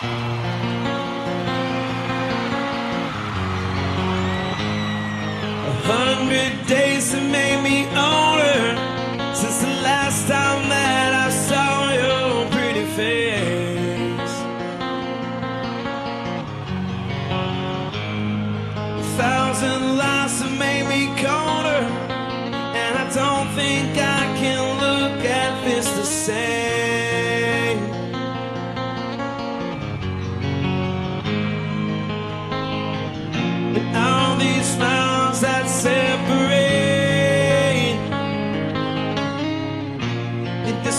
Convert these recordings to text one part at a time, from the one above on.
A hundred days have made me older since the last time that I saw your pretty face. A thousand lies have made me colder, and I don't think I can look at this the same.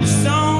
the song